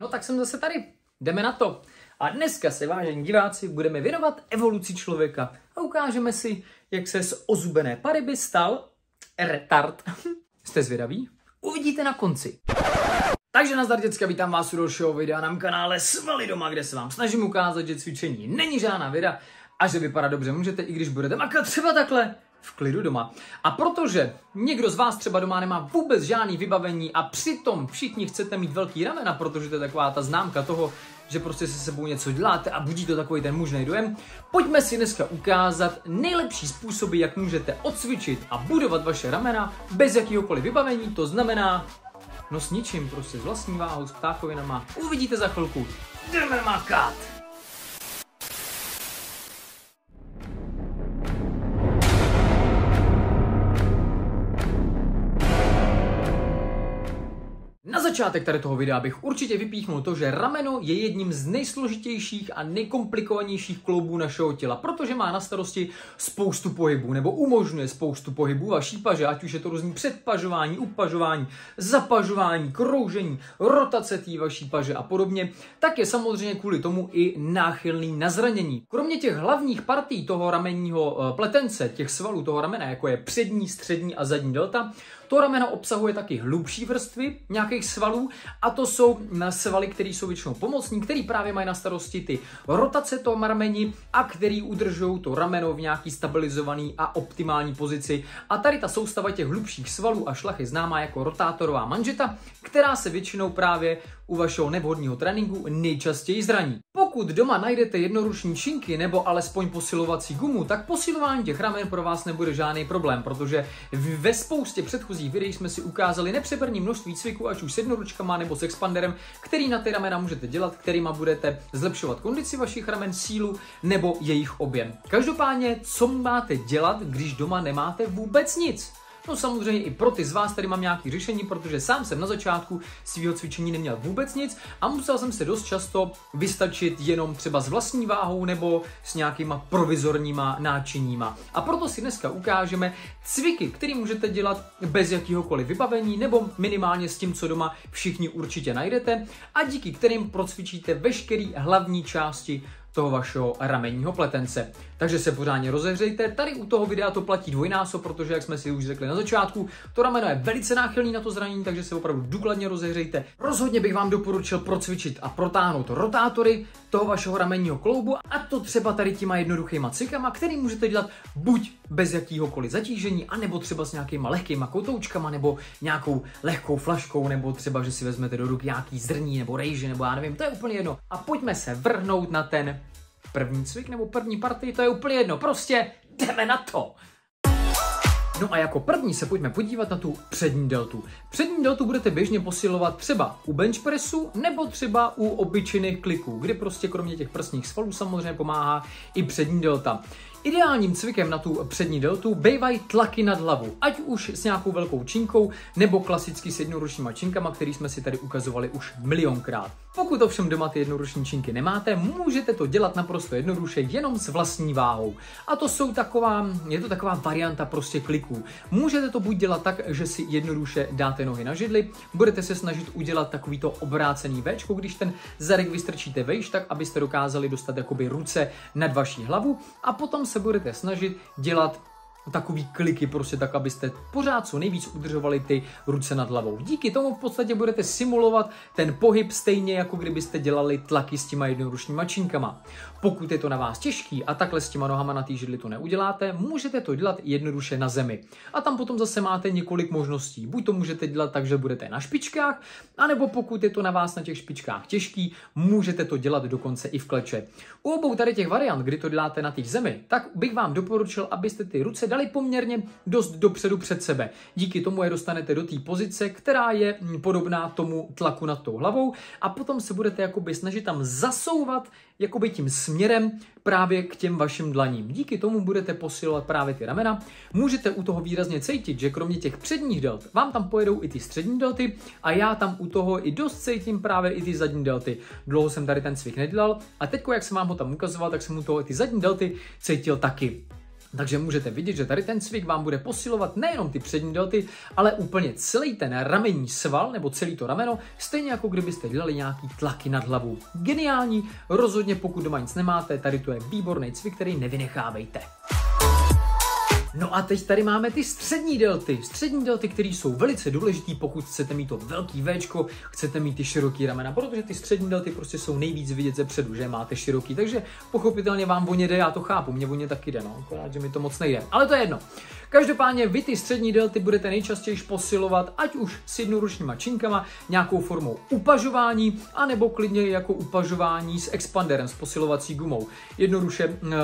No tak jsem zase tady. Jdeme na to. A dneska se, vážení diváci, budeme věnovat evoluci člověka a ukážeme si, jak se z ozubené pariby stal retard. Jste zvědaví? Uvidíte na konci. Takže nazdar děcka, vítám vás u dalšího videa na kanále Svaly doma, kde se vám snažím ukázat, že cvičení není žádná věda a že vypadá dobře můžete, i když budete makat třeba takhle v klidu doma. A protože někdo z vás třeba doma nemá vůbec žádný vybavení a přitom všichni chcete mít velký ramena, protože to je taková ta známka toho, že prostě se sebou něco děláte a budí to takový ten mužný dojem, pojďme si dneska ukázat nejlepší způsoby, jak můžete odcvičit a budovat vaše ramena bez jakýhokoliv vybavení, to znamená no s ničím, prostě s vlastní váhou, s ptákovinama. Uvidíte za chvilku. Jdeme makat! Začátek tady toho videa bych určitě vypíchnul to, že rameno je jedním z nejsložitějších a nejkomplikovanějších kloubů našeho těla, protože má na starosti spoustu pohybů, nebo umožňuje spoustu pohybů a šípaže, ať už je to různý předpažování, upažování, zapažování, kroužení, rotace té vaší paže a podobně, tak je samozřejmě kvůli tomu i náchylný na zranění. Kromě těch hlavních partí toho ramenního eh, pletence, těch svalů toho ramena, jako je přední, střední a zadní delta, to rameno obsahuje taky hlubší vrstvy nějakých svalů a to jsou svaly, které jsou většinou pomocní, které právě mají na starosti ty rotace toho rameni a který udržují to rameno v nějaký stabilizovaný a optimální pozici. A tady ta soustava těch hlubších svalů a šlach je známá jako rotátorová manžeta, která se většinou právě u vašeho nevhodného tréninku nejčastěji zraní. Pokud doma najdete jednoruční činky nebo alespoň posilovací gumu, tak posilování těch ramen pro vás nebude žádný problém, protože ve spoustě předchozích videí jsme si ukázali nepřeberní množství cviků, ať už s jednoručkama nebo s expanderem, který na ty ramena můžete dělat, kterýma budete zlepšovat kondici vašich ramen, sílu nebo jejich objem. Každopádně, co máte dělat, když doma nemáte vůbec nic? No samozřejmě i pro ty z vás tady mám nějaké řešení, protože sám jsem na začátku svého cvičení neměl vůbec nic a musel jsem se dost často vystačit jenom třeba s vlastní váhou nebo s nějakýma provizorníma náčiníma. A proto si dneska ukážeme cviky, které můžete dělat bez jakéhokoliv vybavení nebo minimálně s tím, co doma všichni určitě najdete a díky kterým procvičíte veškeré hlavní části toho vašeho ramenního pletence. Takže se pořádně rozehřejte. Tady u toho videa to platí dvojnásob, protože jak jsme si už řekli na začátku, to rameno je velice náchylný na to zranění, takže se opravdu důkladně rozehřejte. Rozhodně bych vám doporučil procvičit a protáhnout rotátory toho vašeho ramenního kloubu a to třeba tady těma jednoduchýma cvikama, který můžete dělat buď bez jakýhokoliv zatížení, anebo třeba s nějakýma lehkýma kotoučkama, nebo nějakou lehkou flaškou, nebo třeba, že si vezmete do ruky nějaký zrní nebo rejži, nebo já nevím, to je úplně jedno. A pojďme se vrhnout na ten první cvik nebo první partii, to je úplně jedno. Prostě jdeme na to. No a jako první se pojďme podívat na tu přední deltu. Přední deltu budete běžně posilovat třeba u bench pressu nebo třeba u obyčejných kliků, kde prostě kromě těch prsních svalů samozřejmě pomáhá i přední delta. Ideálním cvikem na tu přední deltu bývají tlaky nad hlavu, ať už s nějakou velkou činkou, nebo klasicky s jednoručníma činkama, který jsme si tady ukazovali už milionkrát. Pokud ovšem doma ty jednoruční činky nemáte, můžete to dělat naprosto jednoduše jenom s vlastní váhou. A to jsou taková, je to taková varianta prostě kliků. Můžete to buď dělat tak, že si jednoduše dáte nohy na židli, budete se snažit udělat takovýto obrácený V, když ten zadek vystrčíte vejš, tak abyste dokázali dostat jakoby ruce nad vaší hlavu a potom se budete snažit dělat takový kliky prostě tak, abyste pořád co nejvíc udržovali ty ruce nad hlavou. Díky tomu v podstatě budete simulovat ten pohyb stejně, jako kdybyste dělali tlaky s těma jednoručníma činkama. Pokud je to na vás těžký a takhle s těma nohama na té židli to neuděláte, můžete to dělat jednoduše na zemi. A tam potom zase máte několik možností. Buď to můžete dělat tak, že budete na špičkách, anebo pokud je to na vás na těch špičkách těžký, můžete to dělat dokonce i v kleče. U obou tady těch variant, kdy to děláte na té zemi, tak bych vám doporučil, abyste ty ruce dali poměrně dost dopředu před sebe. Díky tomu je dostanete do té pozice, která je podobná tomu tlaku nad tou hlavou a potom se budete jakoby snažit tam zasouvat jakoby tím směrem právě k těm vašim dlaním. Díky tomu budete posilovat právě ty ramena. Můžete u toho výrazně cítit, že kromě těch předních delt vám tam pojedou i ty střední delty a já tam u toho i dost cítím právě i ty zadní delty. Dlouho jsem tady ten cvik nedělal a teď, jak jsem vám ho tam ukazoval, tak jsem u toho i ty zadní delty cítil taky. Takže můžete vidět, že tady ten cvik vám bude posilovat nejenom ty přední delty, ale úplně celý ten ramenní sval nebo celý to rameno, stejně jako kdybyste dělali nějaký tlaky nad hlavu. Geniální, rozhodně pokud doma nic nemáte, tady to je výborný cvik, který nevynechávejte. No a teď tady máme ty střední delty. Střední delty, které jsou velice důležitý, pokud chcete mít to velký V, chcete mít ty široký ramena, protože ty střední delty prostě jsou nejvíc vidět ze předu, že máte široký. Takže pochopitelně vám o ně jde, já to chápu, mě o ně taky jde, no, akorát, že mi to moc nejde. Ale to je jedno. Každopádně vy ty střední delty budete nejčastěji posilovat, ať už s jednoručníma činkama, nějakou formou upažování, anebo klidně jako upažování s expanderem, s posilovací gumou. Jednoduše, eh,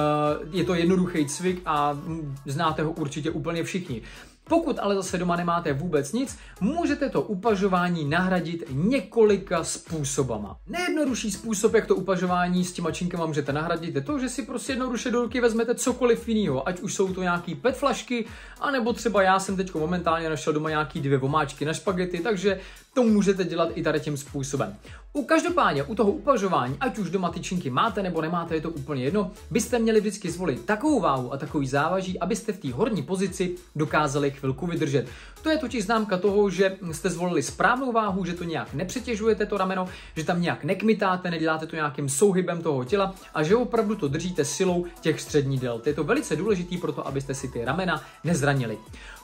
je to jednoduchý cvik a hm, znáte ho určitě úplně všichni. Pokud ale zase doma nemáte vůbec nic, můžete to upažování nahradit několika způsobama. Nejjednodušší způsob, jak to upažování s těma činkama můžete nahradit, je to, že si prostě jednoduše do ruky vezmete cokoliv jiného, ať už jsou to nějaký PET flašky, anebo třeba já jsem teď momentálně našel doma nějaký dvě vomáčky na špagety, takže to můžete dělat i tady tím způsobem. U každopádně, u toho upažování, ať už doma tyčinky máte nebo nemáte, je to úplně jedno, byste měli vždycky zvolit takovou váhu a takový závaží, abyste v té horní pozici dokázali chvilku vydržet. To je totiž známka toho, že jste zvolili správnou váhu, že to nějak nepřetěžujete to rameno, že tam nějak nekmitáte, neděláte to nějakým souhybem toho těla a že opravdu to držíte silou těch středních delt. Je to velice důležité pro to, abyste si ty ramena nezranili.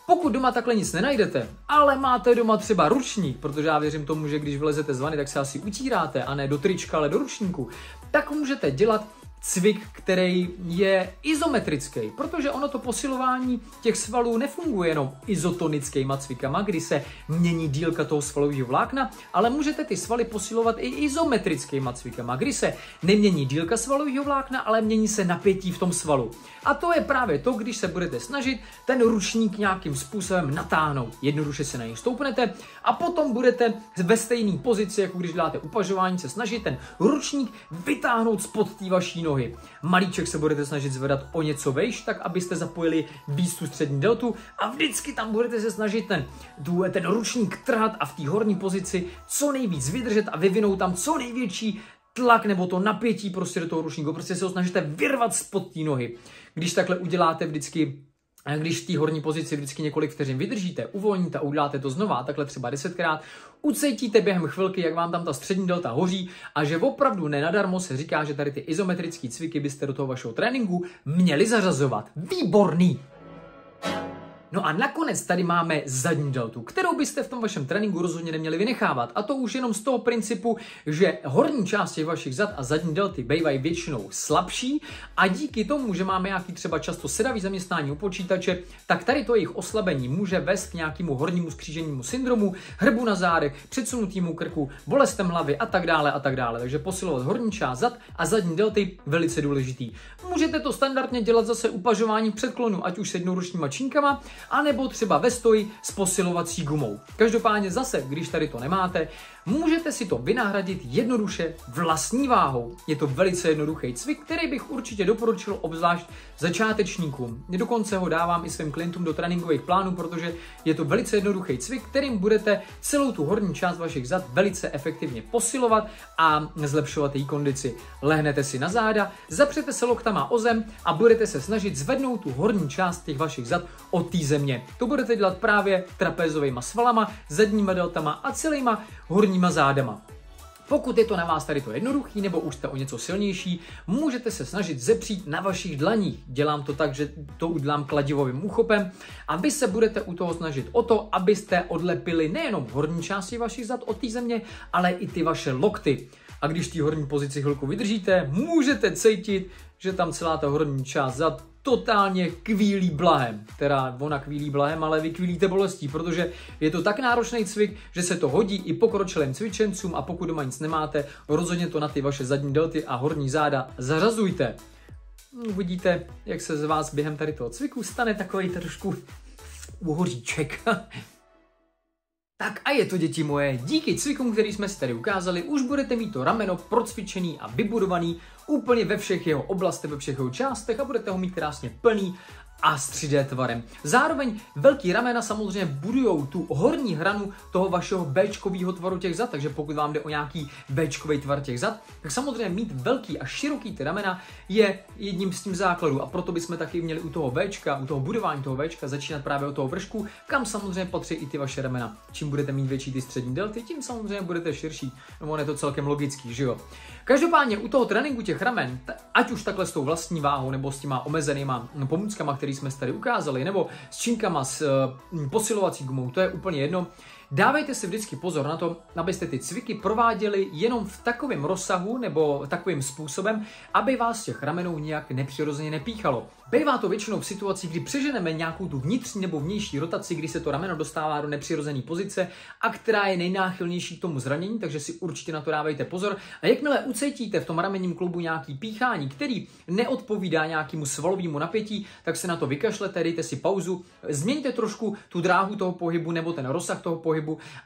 Pokud doma takhle nic nenajdete, ale máte doma třeba ručník, protože já věřím tomu, že když vylezete z vany, tak se asi utíráte a ne do trička, ale do ručníku, tak můžete dělat cvik, který je izometrický, protože ono to posilování těch svalů nefunguje jenom izotonickýma cvikama, kdy se mění dílka toho svalového vlákna, ale můžete ty svaly posilovat i izometrickýma cvikama, kdy se nemění dílka svalového vlákna, ale mění se napětí v tom svalu. A to je právě to, když se budete snažit ten ručník nějakým způsobem natáhnout. Jednoduše se na něj stoupnete a potom budete ve stejné pozici, jako když děláte upažování, se snažit ten ručník vytáhnout spod té vaší nohy. Malíček se budete snažit zvedat o něco vejš, tak abyste zapojili víc tu střední deltu a vždycky tam budete se snažit ten, ten ručník trhat a v té horní pozici co nejvíc vydržet a vyvinout tam co největší tlak nebo to napětí prostě do toho ručníku. Prostě se ho snažíte vyrvat spod té nohy. Když takhle uděláte vždycky když v té horní pozici vždycky několik vteřin vydržíte, uvolníte a uděláte to znova, takhle třeba desetkrát, ucítíte během chvilky, jak vám tam ta střední delta hoří a že opravdu nenadarmo se říká, že tady ty izometrické cviky byste do toho vašeho tréninku měli zařazovat. Výborný! No a nakonec tady máme zadní deltu, kterou byste v tom vašem tréninku rozhodně neměli vynechávat. A to už jenom z toho principu, že horní části vašich zad a zadní delty bývají většinou slabší a díky tomu, že máme nějaký třeba často sedavý zaměstnání u počítače, tak tady to jejich oslabení může vést k nějakému hornímu skříženímu syndromu, hrbu na zádech, předsunutýmu krku, bolestem hlavy a tak dále a tak dále. Takže posilovat horní část zad a zadní delty velice důležitý. Můžete to standardně dělat zase upažování předklonu, ať už s jednoručníma činkama, anebo třeba ve stoji s posilovací gumou. Každopádně zase, když tady to nemáte, můžete si to vynahradit jednoduše vlastní váhou. Je to velice jednoduchý cvik, který bych určitě doporučil obzvlášť začátečníkům. Dokonce ho dávám i svým klientům do tréninkových plánů, protože je to velice jednoduchý cvik, kterým budete celou tu horní část vašich zad velice efektivně posilovat a zlepšovat její kondici. Lehnete si na záda, zapřete se loktama o zem a budete se snažit zvednout tu horní část těch vašich zad od té země. To budete dělat právě trapézovými svalama, zadníma deltama a celýma horníma zádama. Pokud je to na vás tady to jednoduchý nebo už jste o něco silnější, můžete se snažit zepřít na vašich dlaních. Dělám to tak, že to udělám kladivovým úchopem a vy se budete u toho snažit o to, abyste odlepili nejenom horní části vašich zad od té země, ale i ty vaše lokty. A když té horní pozici chvilku vydržíte, můžete cítit, že tam celá ta horní část zad totálně kvílí blahem. Teda ona kvílí blahem, ale vy kvílíte bolestí, protože je to tak náročný cvik, že se to hodí i pokročilým cvičencům a pokud doma nic nemáte, rozhodně to na ty vaše zadní delty a horní záda zařazujte. Uvidíte, jak se z vás během tady toho cviku stane takový trošku uhoříček. Tak a je to, děti moje, díky cvikům, který jsme si tady ukázali, už budete mít to rameno procvičený a vybudovaný úplně ve všech jeho oblastech, ve všech jeho částech a budete ho mít krásně plný a s 3D tvarem. Zároveň velký ramena samozřejmě budují tu horní hranu toho vašeho Bčkového tvaru těch zad, takže pokud vám jde o nějaký Bčkový tvar těch zad, tak samozřejmě mít velký a široký ty ramena je jedním z tím základů a proto bychom taky měli u toho Bčka, u toho budování toho Bčka začínat právě od toho vršku, kam samozřejmě patří i ty vaše ramena. Čím budete mít větší ty střední delty, tím samozřejmě budete širší. No, je to celkem logický, že jo. Každopádně u toho tréninku těch ramen, ať už takhle s tou vlastní váhou nebo s těma omezenýma pomůckama, které jsme tady ukázali, nebo s činkama, s uh, posilovací gumou, to je úplně jedno. Dávejte si vždycky pozor na to, abyste ty cviky prováděli jenom v takovém rozsahu nebo takovým způsobem, aby vás těch ramenů nějak nepřirozeně nepíchalo. Bývá to většinou v situaci, kdy přeženeme nějakou tu vnitřní nebo vnější rotaci, kdy se to rameno dostává do nepřirozené pozice a která je nejnáchylnější k tomu zranění, takže si určitě na to dávejte pozor. A jakmile ucítíte v tom ramenním klubu nějaký píchání, který neodpovídá nějakému svalovému napětí, tak se na to vykašlete, dejte si pauzu, změňte trošku tu dráhu toho pohybu nebo ten rozsah toho pohybu,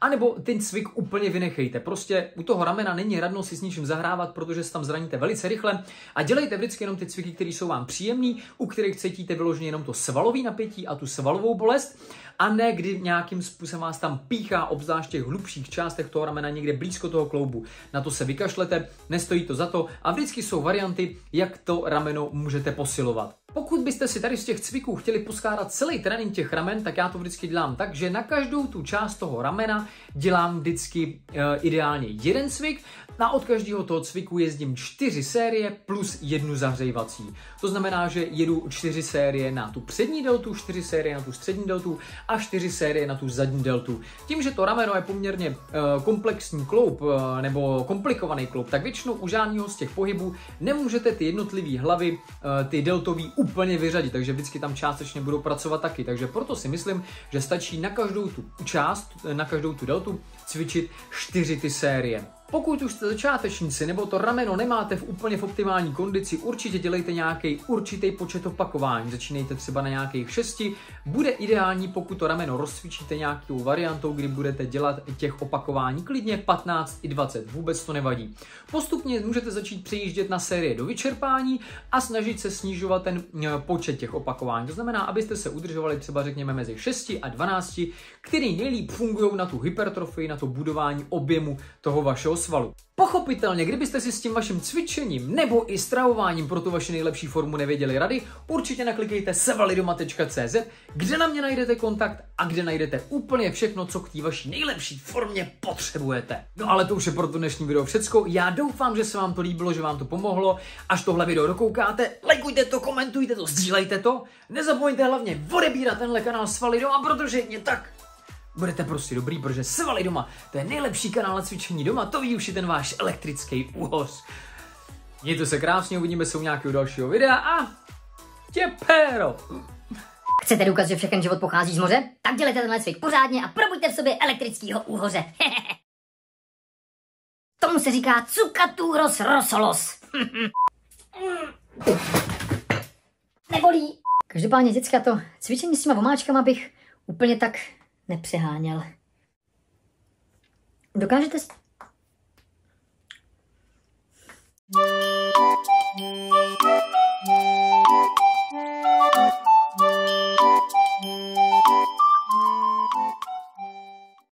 anebo ten cvik úplně vynechejte. Prostě u toho ramena není radno si s ničím zahrávat, protože se tam zraníte velice rychle a dělejte vždycky jenom ty cviky, které jsou vám příjemné, u kterých cítíte vyloženě jenom to svalové napětí a tu svalovou bolest, a ne kdy nějakým způsobem vás tam píchá, obzvlášť v hlubších částech toho ramena někde blízko toho kloubu. Na to se vykašlete, nestojí to za to a vždycky jsou varianty, jak to rameno můžete posilovat. Pokud byste si tady z těch cviků chtěli poskládat celý trénink těch ramen, tak já to vždycky dělám tak, že na každou tu část toho ramena dělám vždycky e, ideálně jeden cvik a od každého toho cviku jezdím čtyři série plus jednu zahřejvací. To znamená, že jedu čtyři série na tu přední deltu, čtyři série na tu střední deltu a čtyři série na tu zadní deltu. Tím, že to rameno je poměrně e, komplexní kloub e, nebo komplikovaný kloub, tak většinou u žádného z těch pohybů nemůžete ty jednotlivé hlavy, e, ty deltový úplně vyřadit, takže vždycky tam částečně budou pracovat taky. Takže proto si myslím, že stačí na každou tu část, na každou tu deltu cvičit čtyři ty série. Pokud už jste začátečníci nebo to rameno nemáte v úplně v optimální kondici, určitě dělejte nějaký určitý počet opakování. Začínejte třeba na nějakých 6. Bude ideální, pokud to rameno rozcvičíte nějakou variantou, kdy budete dělat těch opakování klidně 15 i 20. Vůbec to nevadí. Postupně můžete začít přejíždět na série do vyčerpání a snažit se snižovat ten eh, počet těch opakování. To znamená, abyste se udržovali třeba řekněme mezi 6 a 12, který nejlíp fungují na tu hypertrofii, na to budování objemu toho vašeho svalu. Pochopitelně, kdybyste si s tím vaším cvičením nebo i stravováním pro tu vaši nejlepší formu nevěděli rady, určitě naklikejte sevalidoma.cz, kde na mě najdete kontakt a kde najdete úplně všechno, co k té vaší nejlepší formě potřebujete. No ale to už je pro to dnešní video všecko. Já doufám, že se vám to líbilo, že vám to pomohlo. Až tohle video dokoukáte, lajkujte to, komentujte to, sdílejte to. Nezapomeňte hlavně odebírat tenhle kanál Svalidoma, protože mě tak budete prostě dobrý, protože svaly doma, to je nejlepší kanál na cvičení doma, to ví už i ten váš elektrický úhoz. Mějte se krásně, uvidíme se u nějakého dalšího videa a těpéro! Chcete důkaz, že všechen život pochází z moře? Tak dělejte tenhle cvik pořádně a probuďte v sobě elektrického úhoře. Tomu se říká cukaturos rosolos. Nebolí. Každopádně, děcka, to cvičení s těma vomáčkama bych úplně tak nepřeháněl. Dokážete... S... Thank you.